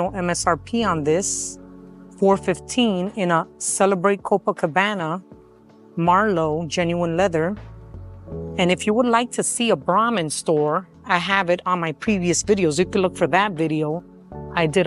MSRP on this, 415 in a Celebrate Copa Cabana Marlowe genuine leather. And if you would like to see a Brahmin store, I have it on my previous videos. You can look for that video. I did